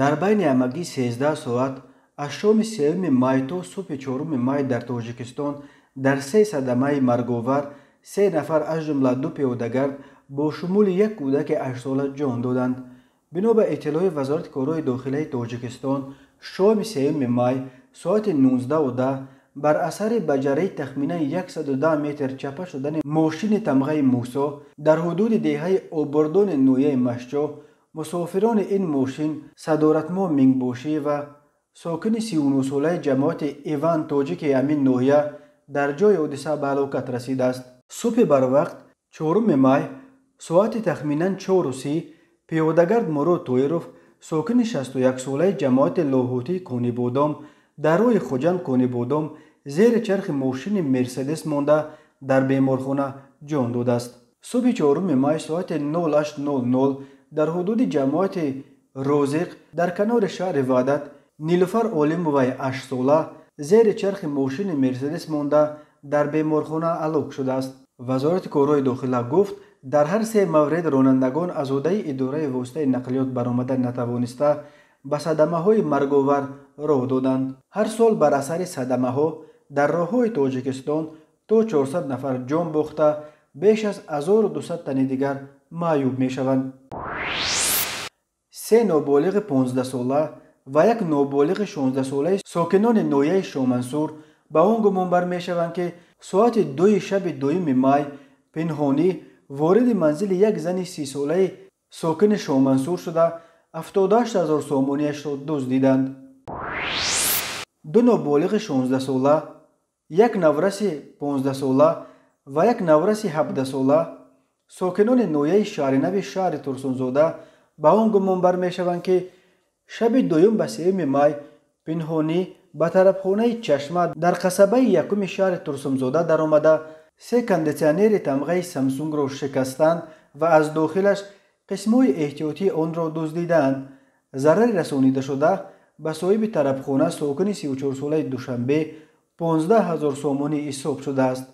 дар байни ҳамагӣ сездаҳ соат аз шоми сеюми май то субҳи чоруми май дар тоҷикистон дар се садамаи марговар се нафар аз ҷумла ду пиёдагард бо шумули як кӯдаки ҳаштсола ҷон доданд. Бино ба иттилои вазорати корҳои дохилаи тоҷикистон шоми сеюми май соати 19 бар асари ба ҷарраи тахминан 110 метр чапа шудани мошини тамғаи мусо дар ҳудуди деҳаи обурдони ноҳияи машҷоҳ мусофирони ин мошин садоратмо мингбошӣ ва сокини сиюнусолаи ҷамоати иван тоҷики ҳамин ноҳия дар ҷои ҳодиса ба ҳалокат расидааст субҳи барвақт чоруми май соати тахминан чору си пиёдагард мурод тоиров сокини 61солаи ҷамоати лоҳутии конибодом дар роҳи хуҷанд конибодом зери чархи мошини мерседес монда дар беморхона ҷон додааст субҳи чоруми май соати 0800 дар ҳудуди ҷамоати розиқ дар канори шаҳри ваҳдат нилуфар олимоваи ҳаштсола зери чархи мошини мерседес монда дар беморхона ҳалок шудааст. Вазорати корҳои дохила гуфт дар ҳар се маврид ронандагон аз ӯҳдаи идораи воситаи нақлиёт баромада натавониста ба садамаҳои марговар роҳ доданд. Ҳар сол бар асари садамаҳо дар роҳҳои тоҷикистон то 400 нафар ҷон бохта беш аз 1200 тани дигар маъюб мешаванд се ноболиғи 15сола ва як ноболиғи 16солаи сокинони ноҳияи шомансур ба он гумонбар мешаванд ки соати дуи шаби дуюми май пинҳонӣ вориди манзили як зани сисолаи сокини шомансур шуда 78000 сомонияшро дуздиданд ду ноболиғи 16сола як навраси 15сола ва як навраси 17сола сокинони ноҳияи шаҳринави шаҳри турсунзода ба он гумонбар мешаванд ки шаби дуюм ба сеюми май пинҳонӣ ба тарабхонаи чашма дар қасабаи якуми шаҳри турсунзода даромада се кондитсионери тамғаи самсунгро шикастанд ва аз дохилаш қисмҳои эҳтиётии онро дуздиданд. Зараре расонидашуда ба соҳиби тарабхона сокини 34солаи душанбе 15 ҳазор сомонӣ ҳисоб шудааст